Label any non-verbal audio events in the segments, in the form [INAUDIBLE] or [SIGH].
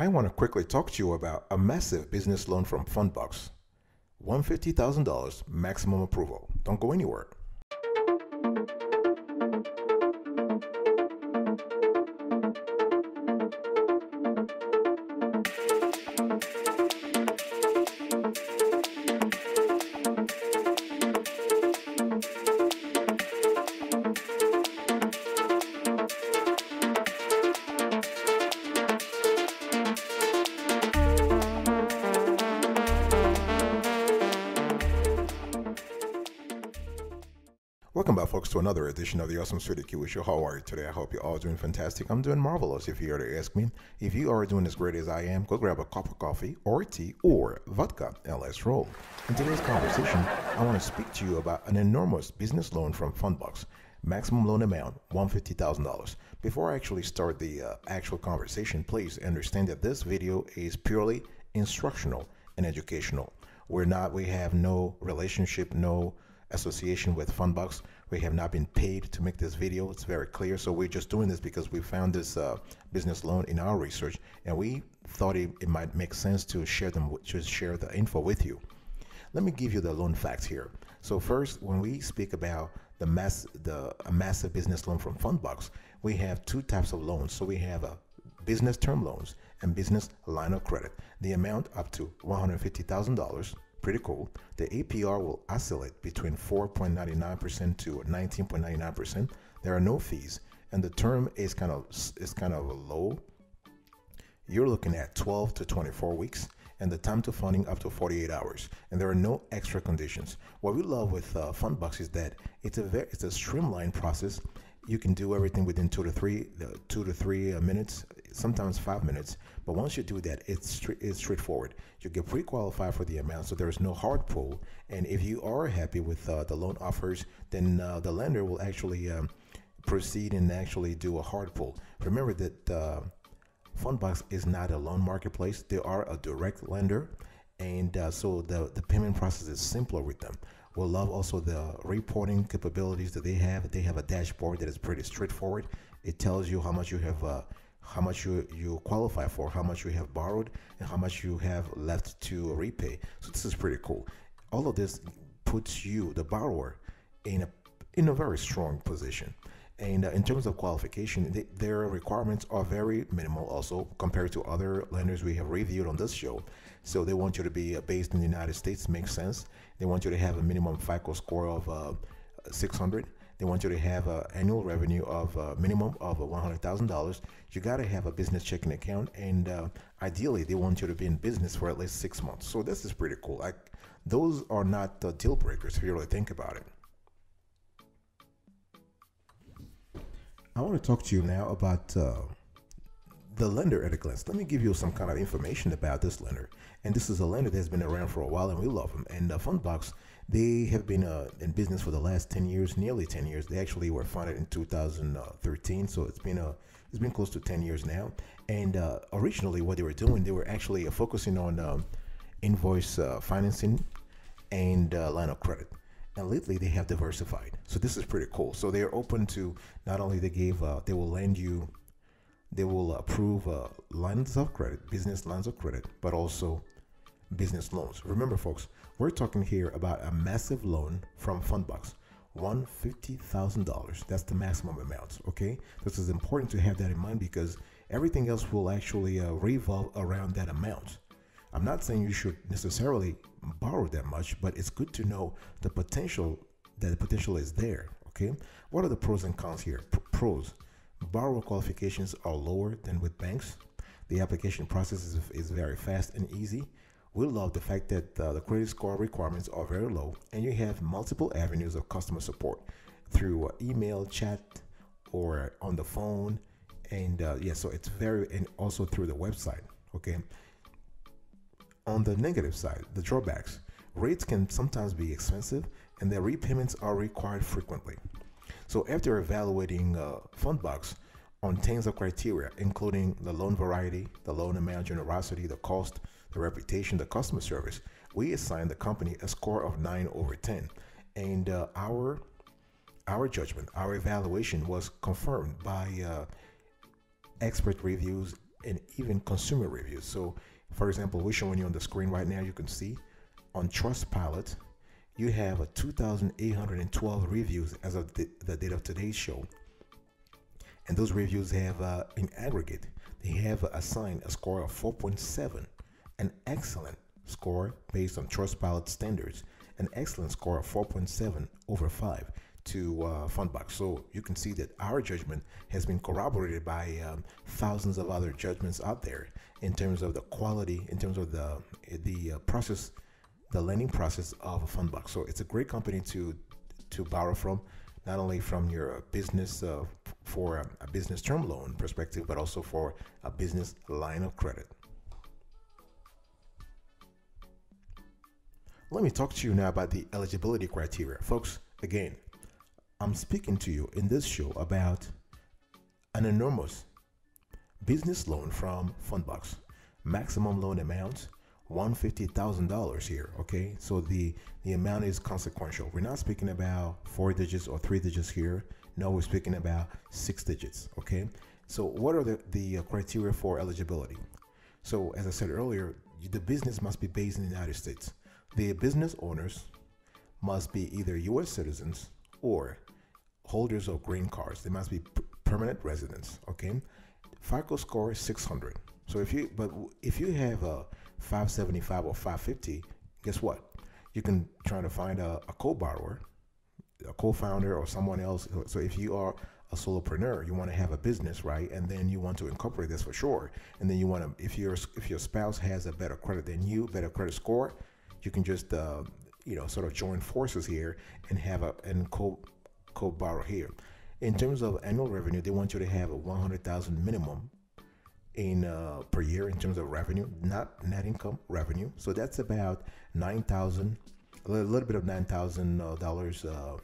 I want to quickly talk to you about a massive business loan from Fundbox. $150,000 maximum approval. Don't go anywhere. Another edition of the Awesome S'witty Kiwi Show. How are you today? I hope you're all doing fantastic. I'm doing marvelous. If you are to ask me, if you are doing as great as I am, go grab a cup of coffee or tea or vodka and let's roll. In today's conversation, I want to speak to you about an enormous business loan from Fundbox. Maximum loan amount $150,000. Before I actually start the uh, actual conversation, please understand that this video is purely instructional and educational. We're not, we have no relationship, no association with Fundbox. We have not been paid to make this video. It's very clear. So we're just doing this because we found this uh, business loan in our research, and we thought it, it might make sense to share them, to share the info with you. Let me give you the loan facts here. So first, when we speak about the mass, the a massive business loan from Fundbox, we have two types of loans. So we have a business term loans and business line of credit. The amount up to $150,000 pretty cool. The APR will oscillate between 4.99% to 19.99%. There are no fees, and the term is kind of is kind of low. You're looking at 12 to 24 weeks, and the time to funding up to 48 hours. And there are no extra conditions. What we love with uh, Fundbox is that it's a very, it's a streamlined process. You can do everything within two to three, the two to three uh, minutes, sometimes five minutes. But once you do that, it's, straight, it's straightforward. You get pre-qualified for the amount, so there is no hard pull. And if you are happy with uh, the loan offers, then uh, the lender will actually um, proceed and actually do a hard pull. Remember that uh, Fundbox is not a loan marketplace; they are a direct lender, and uh, so the the payment process is simpler with them. We'll love also the reporting capabilities that they have. They have a dashboard that is pretty straightforward. It tells you how much you have uh, how much you, you qualify for, how much you have borrowed, and how much you have left to repay. So this is pretty cool. All of this puts you, the borrower, in a in a very strong position. And uh, in terms of qualification, their requirements are very minimal also compared to other lenders we have reviewed on this show. So they want you to be uh, based in the United States, makes sense. They want you to have a minimum FICO score of uh, 600 they want you to have an annual revenue of a minimum of $100,000. You got to have a business checking account, and uh, ideally, they want you to be in business for at least six months. So this is pretty cool. Like those are not the deal breakers if you really think about it. I want to talk to you now about uh, the lender at a glance. Let me give you some kind of information about this lender. And this is a lender that's been around for a while, and we love them. And uh, Fundbox they have been uh, in business for the last 10 years, nearly 10 years. They actually were founded in 2013, so it's been a it's been close to 10 years now. And uh, originally, what they were doing, they were actually uh, focusing on um, invoice uh, financing and uh, line of credit. And lately, they have diversified. So this is pretty cool. So they are open to not only they gave uh, they will lend you, they will approve lines of credit, business lines of credit, but also business loans. Remember, folks, we're talking here about a massive loan from Fundbox. $150,000. That's the maximum amount. Okay. This is important to have that in mind because everything else will actually uh, revolve around that amount. I'm not saying you should necessarily borrow that much, but it's good to know the potential that the potential is there. Okay. What are the pros and cons here? P- pros borrower qualifications are lower than with banks. The application process is, is very fast and easy. We love the fact that uh, the credit score requirements are very low and you have multiple avenues of customer support through uh, email, chat, or on the phone. And uh, yeah, so it's very, and also through the website. Okay. On the negative side, the drawbacks rates can sometimes be expensive and their repayments are required frequently. So after evaluating uh, Fundbox on tens of criteria, including the loan variety, the loan amount, generosity, the cost, the reputation, the customer service, we assigned the company a score of 9 over 10. And uh, our our judgment, our evaluation was confirmed by uh, expert reviews and even consumer reviews. So, for example, we're showing you on the screen right now. You can see on Trustpilot, you have a 2,812 reviews as of the, the date of today's show. And those reviews have, uh, in aggregate, they have assigned a score of 4.7, an excellent score based on Trustpilot standards, an excellent score of 4.7 over 5 to uh, Fundbox. So you can see that our judgment has been corroborated by um, thousands of other judgments out there in terms of the quality, in terms of the the uh, process, the lending process of Fundbox. So it's a great company to to borrow from, not only from your business uh, for a, a business term loan perspective, but also for a business line of credit. Let me talk to you now about the eligibility criteria. Folks, again, I'm speaking to you in this show about an enormous business loan from Fundbox. Maximum loan amount $150,000 here, okay? So the the amount is consequential. We're not speaking about four digits or three digits here. No, we're speaking about six digits, okay? So what are the the uh, criteria for eligibility? So as I said earlier, the business must be based in the United States. The business owners must be either US citizens or holders of green cards. They must be permanent residents. Okay, FICO score is 600. So if you but if you have a 575 or 550, guess what? You can try to find a, a co-borrower, a co-founder, or someone else. So if you are a solopreneur, you want to have a business, right? And then you want to incorporate this for sure. And then you want to, if your if your spouse has a better credit than you, better credit score, you can just uh, you know sort of join forces here and have a and co co-borrow here. In terms of annual revenue, they want you to have a 100,000 minimum in uh, per year in terms of revenue, not net income revenue. So that's about 9,000, a little bit of 9,000 uh, dollars uh,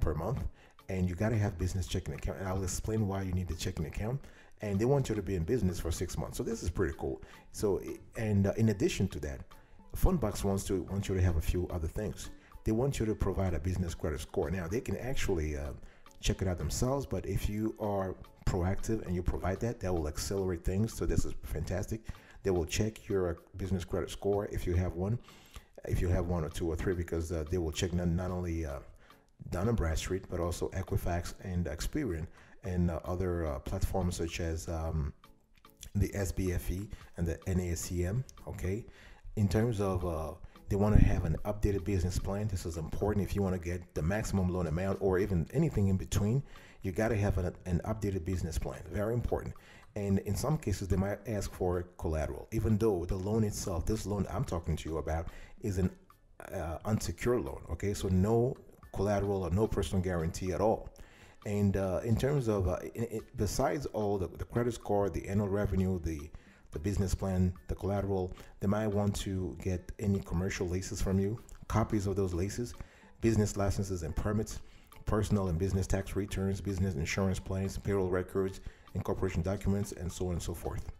per month. And you got to have business checking account. And I'll explain why you need the checking account. And they want you to be in business for six months. So this is pretty cool. So and uh, in addition to that, Fundbox wants to wants you to have a few other things they want you to provide a business credit score. Now, they can actually uh, check it out themselves, but if you are proactive and you provide that, that will accelerate things. So, this is fantastic. They will check your business credit score if you have one, if you have one or two or three, because uh, they will check not, not only uh, Dun & Bradstreet, but also Equifax and Experian and uh, other uh, platforms such as um, the SBFE and the NASCM. Okay. In terms of uh, they want to have an updated business plan. This is important if you want to get the maximum loan amount or even anything in between. You got to have an, an updated business plan. Very important. And in some cases, they might ask for collateral, even though the loan itself, this loan I'm talking to you about, is an uh, unsecured loan. Okay, so no collateral or no personal guarantee at all. And uh, in terms of, uh, it, it, besides all the, the credit score, the annual revenue, the the business plan, the collateral. They might want to get any commercial leases from you, copies of those leases, business licenses and permits, personal and business tax returns, business insurance plans, payroll records, incorporation documents, and so on and so forth.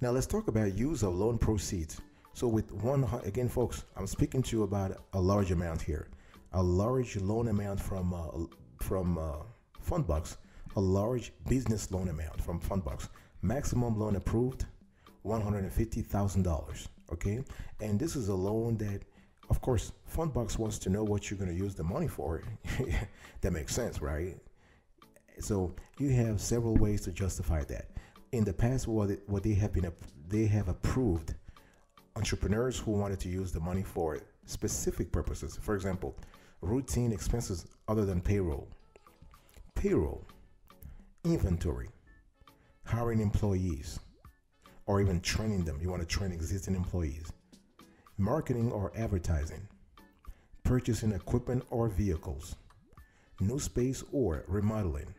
Now let's talk about use of loan proceeds. So with one, again, folks, I'm speaking to you about a large amount here, a large loan amount from uh, from uh, Fundbox a large business loan amount from Fundbox. Maximum loan approved, $150,000. Okay. And this is a loan that, of course, Fundbox wants to know what you're going to use the money for. [LAUGHS] that makes sense, right? So you have several ways to justify that. In the past, what, what they have been they have approved entrepreneurs who wanted to use the money for specific purposes. For example, routine expenses other than payroll. Payroll inventory, hiring employees, or even training them. You want to train existing employees, marketing or advertising, purchasing equipment or vehicles, new space or remodeling,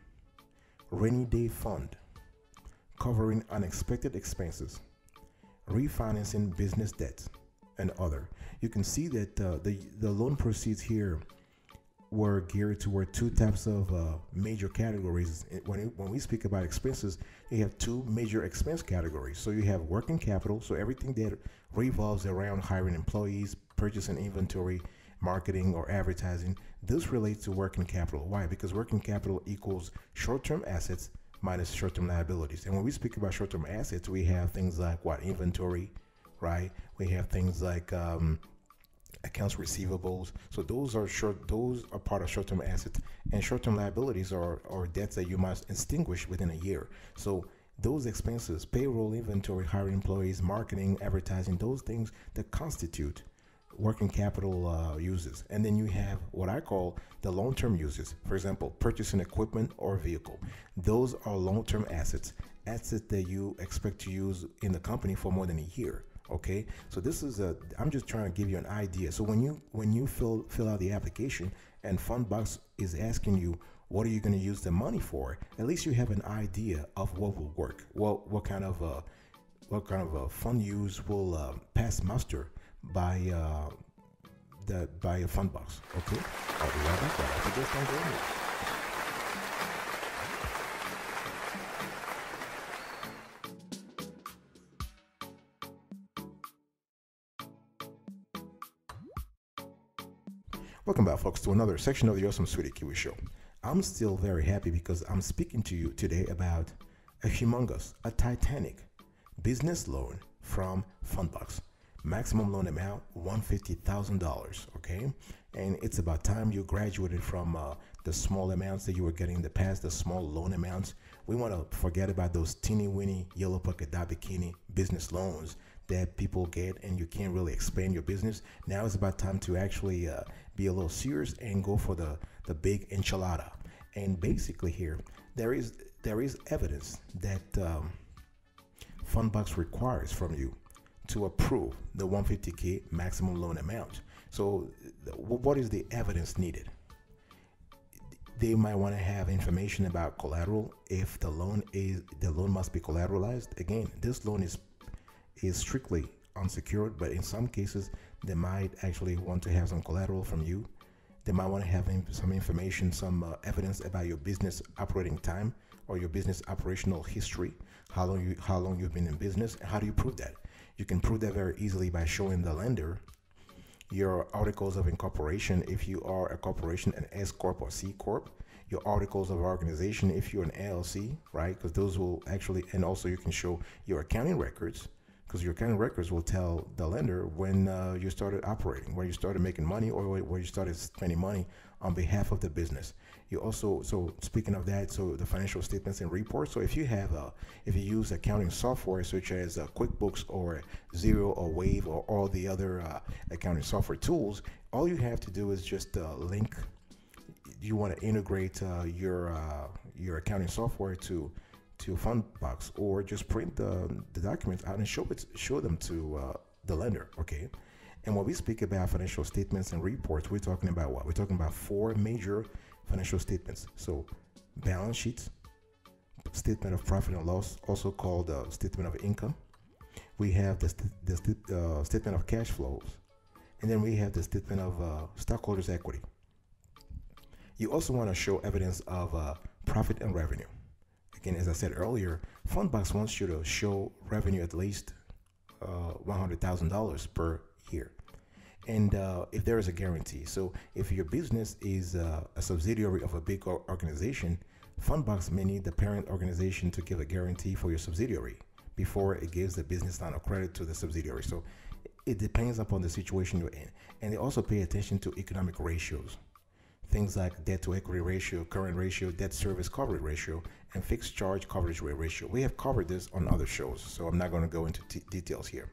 rainy day fund, covering unexpected expenses, refinancing business debt, and other. You can see that uh, the, the loan proceeds here were geared toward two types of uh, major categories. When, it, when we speak about expenses, you have two major expense categories. So you have working capital, so everything that revolves around hiring employees, purchasing inventory, marketing, or advertising. This relates to working capital. Why? Because working capital equals short term assets minus short-term liabilities. And when we speak about short-term assets, we have things like what inventory, right? We have things like um, accounts receivables. So those are short; those are part of short-term assets, and short-term liabilities are are debts that you must extinguish within a year. So those expenses, payroll, inventory, hiring employees, marketing, advertising, those things that constitute working capital uh, uses. And then you have what I call the long term uses. For example, purchasing equipment or vehicle. Those are long term assets, assets that you expect to use in the company for more than a year. Okay, so this is a. I'm just trying to give you an idea. So when you when you fill fill out the application and Fundbox is asking you what are you going to use the money for, at least you have an idea of what will work. What what kind of uh, what kind of a fund use will uh, pass muster by uh, the by a Fundbox. Okay, I'll be right back. Welcome back, folks, to another section of the Awesome S'witty Kiwi Show. I'm still very happy because I'm speaking to you today about a humongous, a titanic business loan from Fundbox. Maximum loan amount $150,000, okay? And it's about time you graduated from uh, the small amounts that you were getting in the past, the small loan amounts. We want to forget about those teeny weeny yellow polka dot bikini business loans that people get and you can't really expand your business. Now it's about time to actually uh, be a little serious and go for the, the big enchilada. And basically here, there is there is evidence that um, Fundbox requires from you to approve the 150k maximum loan amount. So, what is the evidence needed? They might want to have information about collateral if the loan is the loan must be collateralized. Again, this loan is is strictly unsecured, but in some cases, they might actually want to have some collateral from you. They might want to have some information, some uh, evidence about your business operating time or your business operational history, how long you how long you've been in business, how do you prove that? You can prove that very easily by showing the lender your articles of incorporation if you are a corporation, an S corp or C corp, your articles of organization if you're an LLC, right? Because those will actually, and also you can show your accounting records because your accounting records will tell the lender when uh, you started operating, when you started making money, or where you started spending money on behalf of the business. You also, so speaking of that, so the financial statements and reports. So if you have, a, if you use accounting software such as uh, QuickBooks or Xero or Wave or all the other uh, accounting software tools, all you have to do is just uh, link. You want to integrate uh, your uh, your accounting software to to fund box, or just print the, the documents out and show it show them to uh, the lender. Okay. And when we speak about financial statements and reports, we're talking about what? We're talking about four major financial statements. So, balance sheet statement of profit and loss, also called uh, statement of income. We have the, st- the st- uh, statement of cash flows, and then we have the statement of uh, stockholders' equity. You also want to show evidence of uh, profit and revenue. Again, as I said earlier, Fundbox wants you to show revenue at least uh, $100,000 per year. And uh, if there is a guarantee, so if your business is uh, a subsidiary of a big organization, Fundbox may need the parent organization to give a guarantee for your subsidiary before it gives the business line of credit to the subsidiary. So it depends upon the situation you're in. And they also pay attention to economic ratios things like debt to equity ratio, current ratio, debt service coverage ratio, and fixed charge coverage ratio. We have covered this on other shows, so I'm not going to go into t- details here.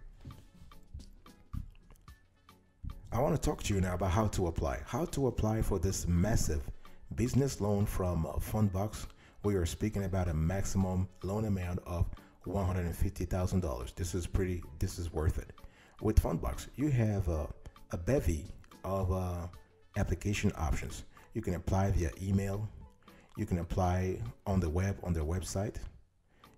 I want to talk to you now about how to apply. How to apply for this massive business loan from uh, Fundbox. We are speaking about a maximum loan amount of $150,000. This is pretty, this is worth it. With Fundbox, you have uh, a bevy of uh, application options. You can apply via email. You can apply on the web, on their website.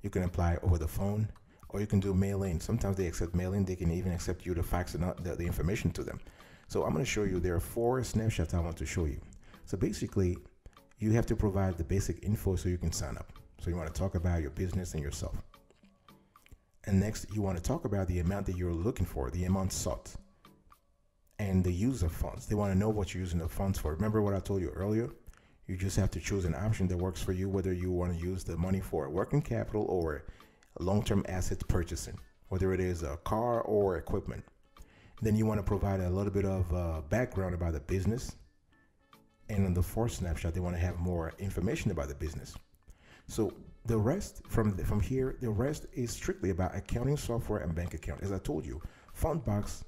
You can apply over the phone, or you can do mail in. Sometimes they accept mail in. They can even accept you to fax the, the information to them. So I'm going to show you. There are four snapshots I want to show you. So basically, you have to provide the basic info so you can sign up. So you want to talk about your business and yourself. And next, you want to talk about the amount that you're looking for, the amount sought and the use of funds. They want to know what you're using the funds for. Remember what I told you earlier? You just have to choose an option that works for you, whether you want to use the money for working capital or long term asset purchasing, whether it is a car or equipment. Then you want to provide a little bit of uh, background about the business. And in the fourth snapshot, they want to have more information about the business. So the rest from the, from here, the rest is strictly about accounting software and bank account. As I told you, Fundbox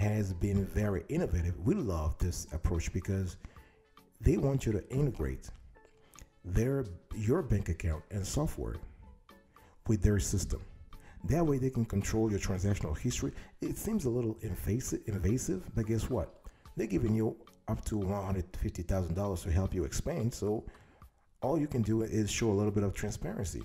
has been very innovative. We love this approach because they want you to integrate their your bank account and software with their system. That way they can control your transactional history. It seems a little invasive, invasive but guess what? They're giving you up to $150,000 to help you expand. So all you can do is show a little bit of transparency.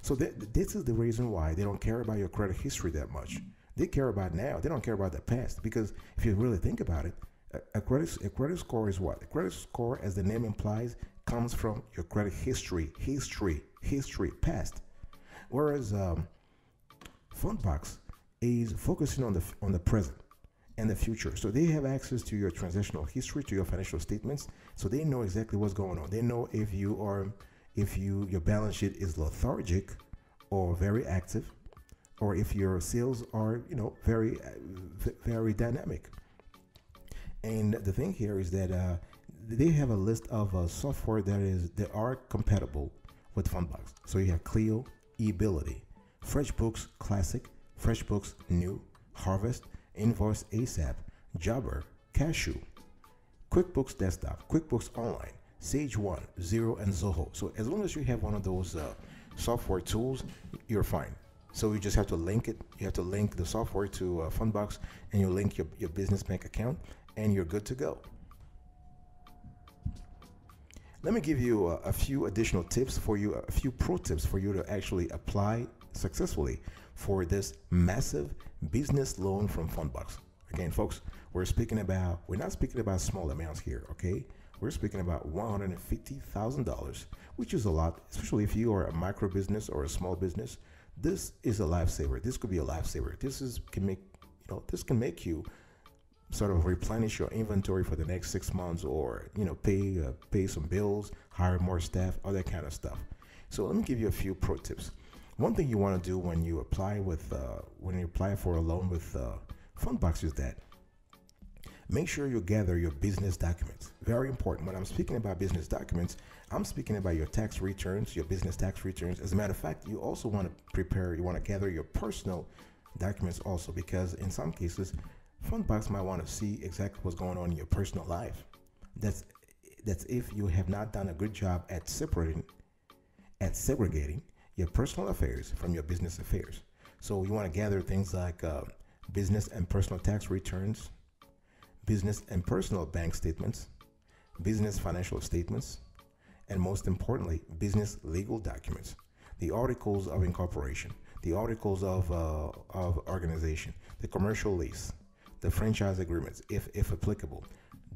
So th- this is the reason why they don't care about your credit history that much. They care about now. They don't care about the past because if you really think about it, a, credit a credit score is what? A credit score, as the name implies, comes from your credit history, history, history, past. Whereas um, Fundbox is focusing on the on the present and the future. So they have access to your transactional history, to your financial statements, so they know exactly what's going on. They know if you are if you your balance sheet is lethargic or very active or if your sales are, you know, very very dynamic. And the thing here is that uh, they have a list of uh, software that is that are compatible with Fundbox. So you have Clio, eBility, FreshBooks Classic, FreshBooks New, Harvest, Invoice ASAP, Jobber, Kashoo, QuickBooks Desktop, QuickBooks Online, Sage One, Xero, and Zoho. So as long as you have one of those uh, software tools, you're fine. So you just have to link it. You have to link the software to uh, Fundbox, and you link your, your business bank account, and you're good to go. Let me give you a, a, few additional tips for you, a few pro tips for you to actually apply successfully for this massive business loan from Fundbox. Again, folks, we're speaking about, we're not speaking about small amounts here, okay? We're speaking about $150,000, which is a lot, especially if you are a micro business or a small business. This is a lifesaver. This could be a lifesaver. This is can make, you know, this can make you sort of replenish your inventory for the next six months or you know pay uh, pay some bills hire more staff all that kind of stuff so let me give you a few pro tips one thing you want to do when you apply with uh, when you apply for a loan with uh, fundbox is that make sure you gather your business documents very important when i'm speaking about business documents i'm speaking about your tax returns your business tax returns as a matter of fact you also want to prepare you want to gather your personal documents also because in some cases Fundbox might want to see exactly what's going on in your personal life. That's that's if you have not done a good job at separating, at segregating your personal affairs from your business affairs. So you want to gather things like uh, business and personal tax returns, business and personal bank statements, business financial statements, and most importantly, business legal documents, the articles of incorporation, the articles of, uh, of organization, the commercial lease, the franchise agreements, if, if applicable.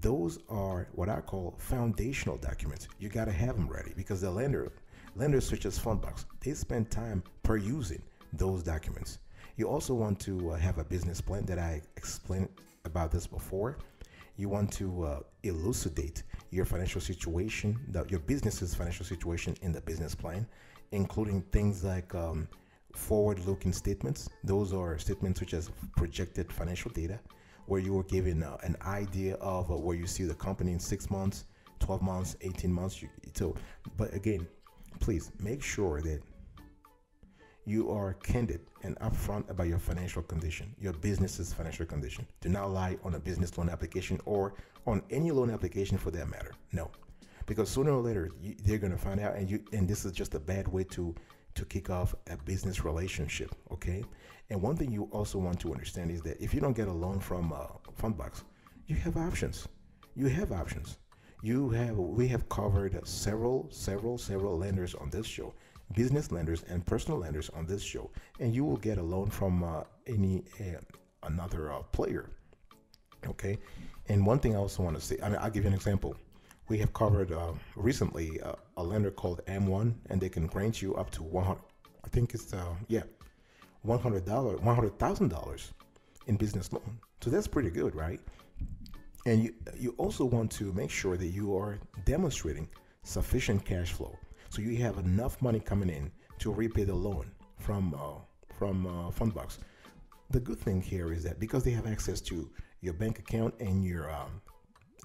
Those are what I call foundational documents. You got to have them ready because the lender, lenders such as Fundbox, they spend time perusing those documents. You also want to uh, have a business plan that I explained about this before. You want to uh, elucidate your financial situation, the, your business's financial situation in the business plan, including things like um, forward looking statements. Those are statements such as projected financial data, where you were given uh, an idea of uh, where you see the company in six months, 12 months, 18 months. So, but again, please make sure that you are candid and upfront about your financial condition, your business's financial condition. Do not lie on a business loan application or on any loan application for that matter. No, because sooner or later you, they're going to find out, and you and this is just a bad way to to kick off a business relationship. Okay, and one thing you also want to understand is that if you don't get a loan from uh, Fundbox, you have options. You have options. You have we have covered several, several, several lenders on this show, business lenders and personal lenders on this show, and you will get a loan from uh, any uh, another uh, player. Okay, and one thing I also want to say, I mean, I'll give you an example. We have covered uh, recently uh, a lender called M1, and they can grant you up to 100. I think it's uh, yeah, $100, $100,000 in business loan. So that's pretty good, right? And you, you also want to make sure that you are demonstrating sufficient cash flow. So you have enough money coming in to repay the loan from uh, from uh, Fundbox. The good thing here is that because they have access to your bank account and your um,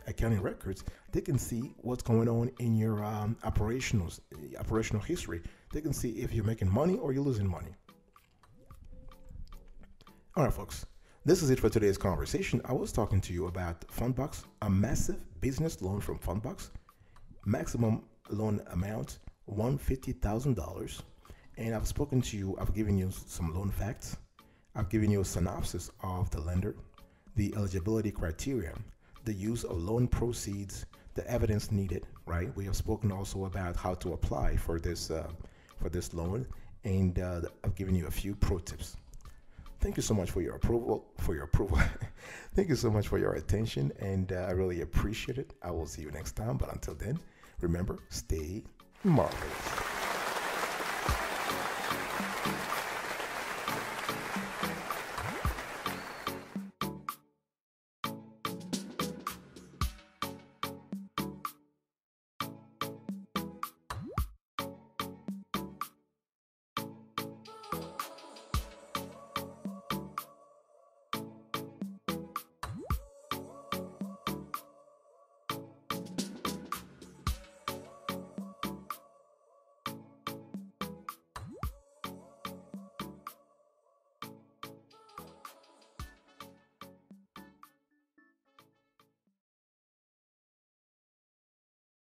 accounting records, they can see what's going on in your um, operational operational history. They can see if you're making money or you're losing money. All right, folks. This is it for today's conversation. I was talking to you about Fundbox, a massive business loan from Fundbox, maximum loan amount $150,000. And I've spoken to you, I've given you some loan facts, I've given you a synopsis of the lender, the eligibility criteria, the use of loan proceeds, the evidence needed, right? We have spoken also about how to apply for this uh, for this loan, and uh, I've given you a few pro tips. Thank you so much for your approval. For your approval, [LAUGHS] thank you so much for your attention, and uh, I really appreciate it. I will see you next time. But until then, remember, stay marvelous.